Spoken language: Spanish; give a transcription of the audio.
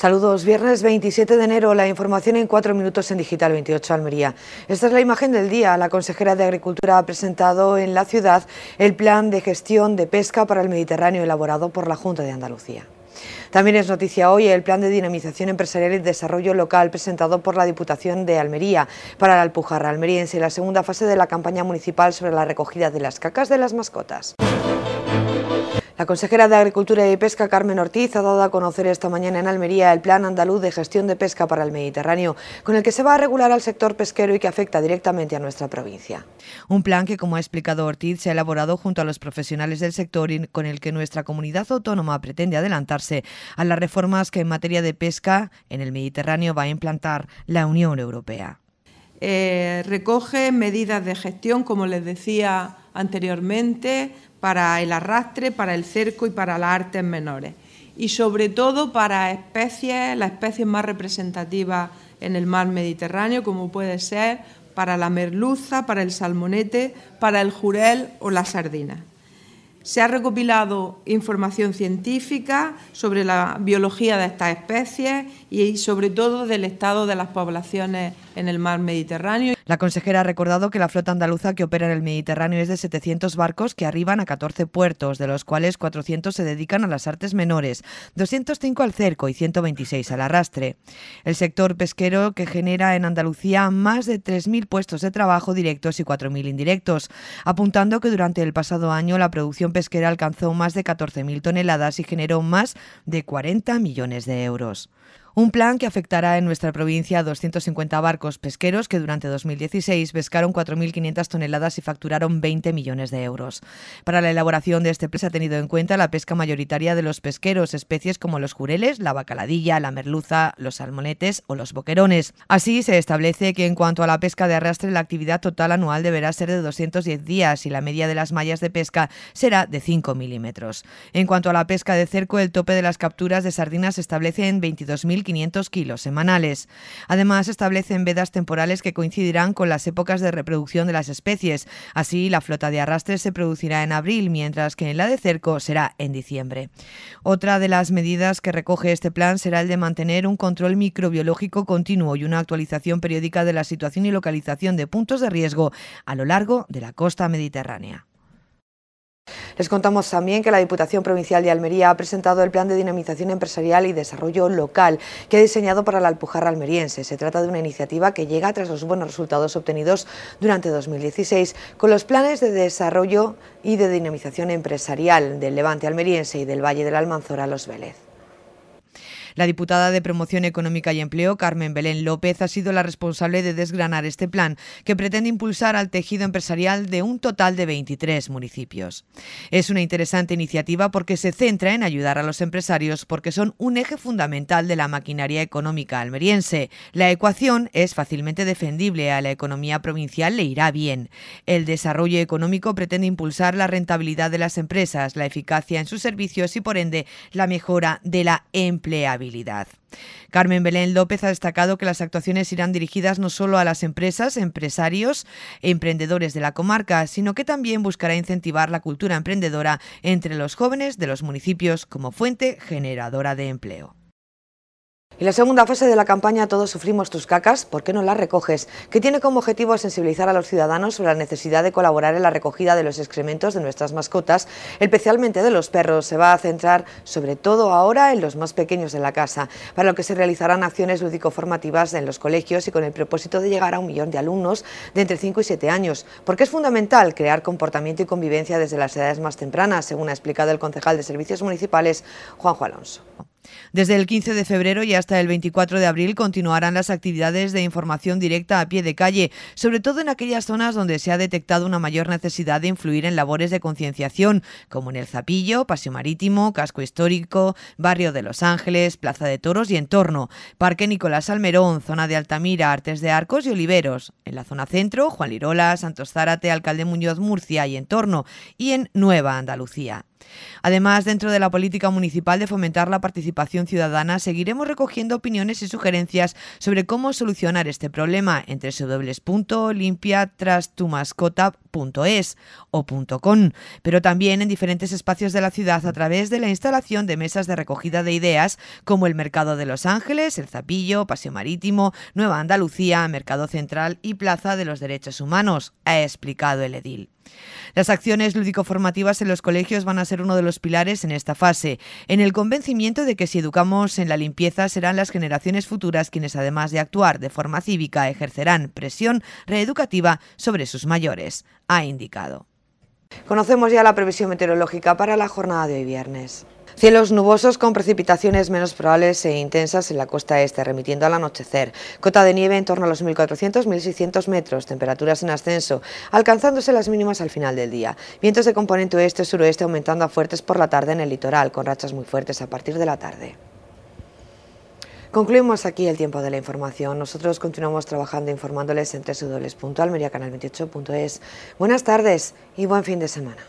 Saludos, viernes 27 de enero, la información en cuatro minutos en Digital 28 Almería. Esta es la imagen del día. La consejera de Agricultura ha presentado en la ciudad el plan de gestión de pesca para el Mediterráneo elaborado por la Junta de Andalucía. También es noticia hoy el plan de dinamización empresarial y desarrollo local presentado por la Diputación de Almería para la Alpujarra almeriense, la segunda fase de la campaña municipal sobre la recogida de las cacas de las mascotas. La consejera de Agricultura y Pesca, Carmen Ortiz, ha dado a conocer esta mañana en Almería el Plan Andaluz de Gestión de Pesca para el Mediterráneo, con el que se va a regular al sector pesquero y que afecta directamente a nuestra provincia. Un plan que, como ha explicado Ortiz, se ha elaborado junto a los profesionales del sector y con el que nuestra comunidad autónoma pretende adelantarse a las reformas que en materia de pesca en el Mediterráneo va a implantar la Unión Europea. Eh, recoge medidas de gestión, como les decía anteriormente, para el arrastre, para el cerco y para las artes menores. Y sobre todo para especies, las especies más representativas en el mar Mediterráneo, como puede ser para la merluza, para el salmonete, para el jurel o la sardina. Se ha recopilado información científica sobre la biología de estas especies y sobre todo del estado de las poblaciones en el mar Mediterráneo. La consejera ha recordado que la flota andaluza que opera en el Mediterráneo es de 700 barcos que arriban a 14 puertos, de los cuales 400 se dedican a las artes menores, 205 al cerco y 126 al arrastre. El sector pesquero que genera en Andalucía más de 3.000 puestos de trabajo directos y 4.000 indirectos, apuntando que durante el pasado año la producción pesquera alcanzó más de 14.000 toneladas y generó más de 40 millones de euros. Un plan que afectará en nuestra provincia a 250 barcos pesqueros que durante 2016 pescaron 4.500 toneladas y facturaron 20 millones de euros. Para la elaboración de este plan se ha tenido en cuenta la pesca mayoritaria de los pesqueros, especies como los jureles, la bacaladilla, la merluza, los salmonetes o los boquerones. Así se establece que en cuanto a la pesca de arrastre, la actividad total anual deberá ser de 210 días y la media de las mallas de pesca será de 5 milímetros. En cuanto a la pesca de cerco, el tope de las capturas de sardinas se establece en 22.000 1.500 kilos semanales. Además, establecen vedas temporales que coincidirán con las épocas de reproducción de las especies. Así, la flota de arrastre se producirá en abril, mientras que en la de cerco será en diciembre. Otra de las medidas que recoge este plan será el de mantener un control microbiológico continuo y una actualización periódica de la situación y localización de puntos de riesgo a lo largo de la costa mediterránea. Les contamos también que la Diputación Provincial de Almería ha presentado el Plan de Dinamización Empresarial y Desarrollo Local que ha diseñado para la Alpujarra almeriense. Se trata de una iniciativa que llega tras los buenos resultados obtenidos durante 2016 con los planes de desarrollo y de dinamización empresarial del Levante almeriense y del Valle del Almanzora Los Vélez. La diputada de Promoción Económica y Empleo, Carmen Belén López, ha sido la responsable de desgranar este plan, que pretende impulsar al tejido empresarial de un total de 23 municipios. Es una interesante iniciativa porque se centra en ayudar a los empresarios porque son un eje fundamental de la maquinaria económica almeriense. La ecuación es fácilmente defendible, a la economía provincial le irá bien. El desarrollo económico pretende impulsar la rentabilidad de las empresas, la eficacia en sus servicios y por ende la mejora de la empleabilidad. Carmen Belén López ha destacado que las actuaciones irán dirigidas no solo a las empresas, empresarios e emprendedores de la comarca, sino que también buscará incentivar la cultura emprendedora entre los jóvenes de los municipios como fuente generadora de empleo. Y la segunda fase de la campaña Todos sufrimos tus cacas, ¿por qué no las recoges?, que tiene como objetivo sensibilizar a los ciudadanos sobre la necesidad de colaborar en la recogida de los excrementos de nuestras mascotas, especialmente de los perros. Se va a centrar sobre todo ahora en los más pequeños de la casa, para lo que se realizarán acciones lúdico-formativas en los colegios y con el propósito de llegar a un millón de alumnos de entre 5 y 7 años, porque es fundamental crear comportamiento y convivencia desde las edades más tempranas, según ha explicado el concejal de Servicios Municipales, Juanjo Alonso. Desde el 15 de febrero y hasta el 24 de abril continuarán las actividades de información directa a pie de calle, sobre todo en aquellas zonas donde se ha detectado una mayor necesidad de influir en labores de concienciación, como en el Zapillo, Paseo Marítimo, Casco Histórico, Barrio de Los Ángeles, Plaza de Toros y entorno, Parque Nicolás Almerón, zona de Altamira, Artes de Arcos y Oliveros, en la zona centro, Juan Lirola, Santos Zárate, Alcalde Muñoz Murcia y entorno, y en Nueva Andalucía. Además, dentro de la política municipal de fomentar la participación ciudadana, seguiremos recogiendo opiniones y sugerencias sobre cómo solucionar este problema entre www.limpiatrastumascota.com .es o .com, pero también en diferentes espacios de la ciudad a través de la instalación de mesas de recogida de ideas como el Mercado de Los Ángeles, el Zapillo, Paseo Marítimo, Nueva Andalucía, Mercado Central y Plaza de los Derechos Humanos, ha explicado el edil. Las acciones lúdico-formativas en los colegios van a ser uno de los pilares en esta fase, en el convencimiento de que si educamos en la limpieza serán las generaciones futuras quienes además de actuar de forma cívica ejercerán presión reeducativa sobre sus mayores, ha indicado. Conocemos ya la previsión meteorológica para la jornada de hoy viernes. Cielos nubosos con precipitaciones menos probables e intensas en la costa este, remitiendo al anochecer. Cota de nieve en torno a los 1.400-1.600 metros, temperaturas en ascenso, alcanzándose las mínimas al final del día. Vientos de componente oeste-suroeste aumentando a fuertes por la tarde en el litoral, con rachas muy fuertes a partir de la tarde. Concluimos aquí el tiempo de la información. Nosotros continuamos trabajando informándoles en www.almeriacanal28.es. Buenas tardes y buen fin de semana.